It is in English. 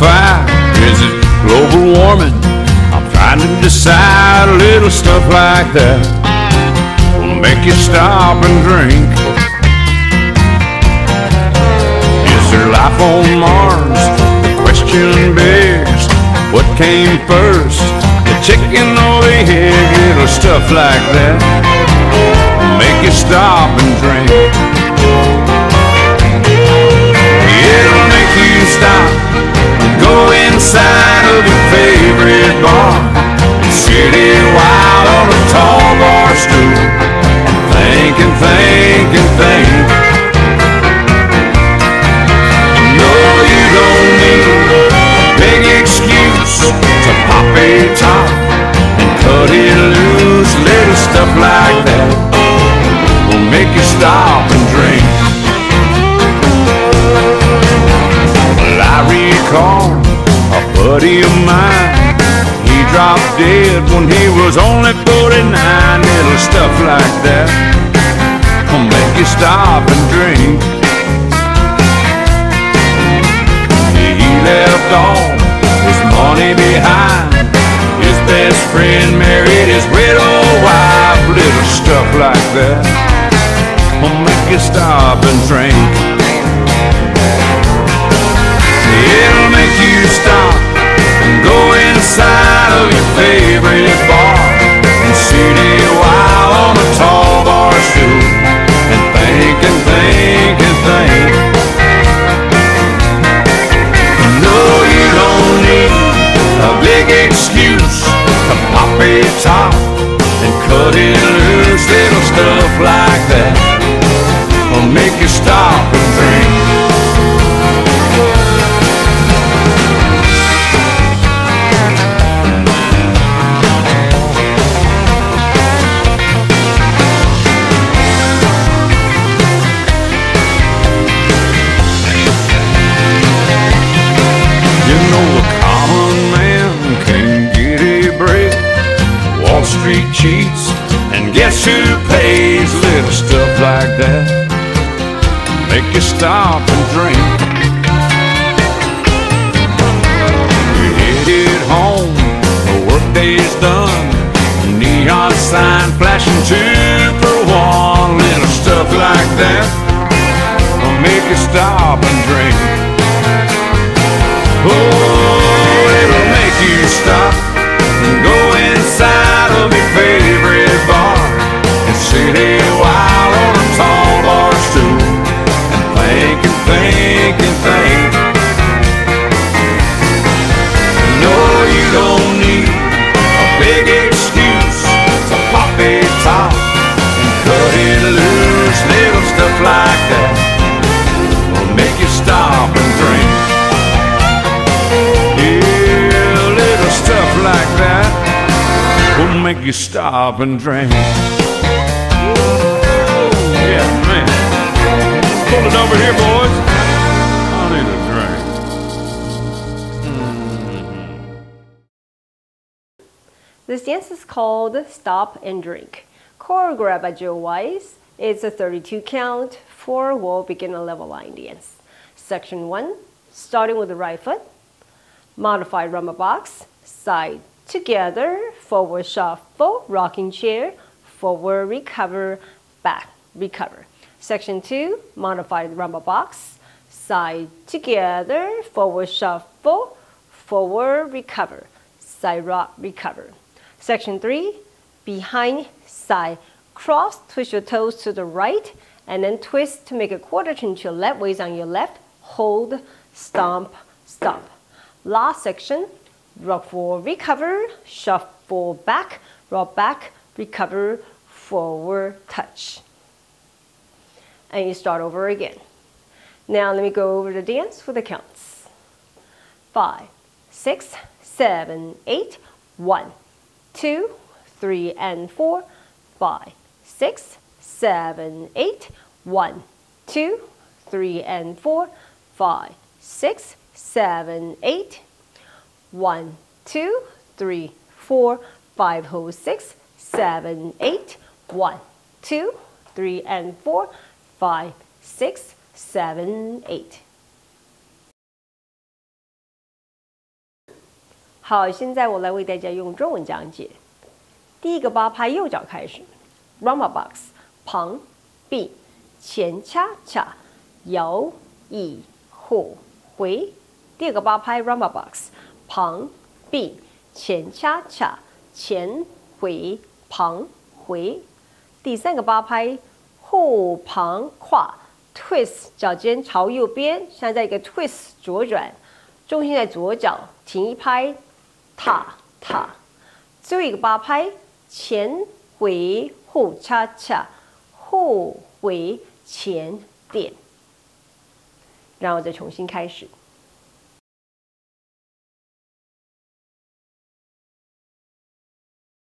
105. Is it global warming? I'm trying to decide. Little stuff like that will make you stop and drink. Is there life on Mars? The question begs, what came first? The chicken or the egg? Little stuff like that will make you stop and drink. Stop and drink. Well, I recall a buddy of mine. He dropped dead when he was only 49. Little stuff like that will make you stop and drink. He left all his money behind. His best friend married his widow wife. Little stuff like that you stop and drink. It'll make you stop and go inside of your favorite bar you stop and drink. You headed home, the workday's done. Neon sign flashing two for one. Little stuff like that will make you stop and drink. Oh, stop and drink. Yeah, man. Pull it over here, boys. I need a drink. Mm-hmm. This dance is called Stop and Drink. Choreographed by Jill Weiss. It's a 32 count, four wall beginner level line dance. Section 1, starting with the right foot. Modified rumba box, side together, forward shuffle, rocking chair, forward recover, back recover. Section 2, modified rumba box, side together, forward shuffle, forward recover, side rock recover. Section 3, behind side cross, twist your toes to the right, and then twist to make a quarter turn to your left, waist on your left, hold, stomp, stomp. Last section, rock forward, recover, shuffle back, rock back, recover, forward, touch. And you start over again. Now let me go over the dance with the counts. Five, six, seven, eight, one, two, three, and four, five, six, seven, eight, one, two, three, and four, five, six, seven, eight, One, two, three, four, five, hold, six, seven, eight. One, two, three and four, five, six, seven, eight. 好，现在我来为大家用中文讲解。第一个八拍，右脚开始，Rumba box，旁，B，前恰恰，摇 e 互回。第二个八拍，Rumba box。旁臂前恰恰前回旁回。第三个八拍，后旁跨，twist，脚尖朝右边，现在一个 twist 左转，重心在左脚，停一拍。踏踏，最后一个八拍，前回后恰恰，后回前点，然后再重新开始。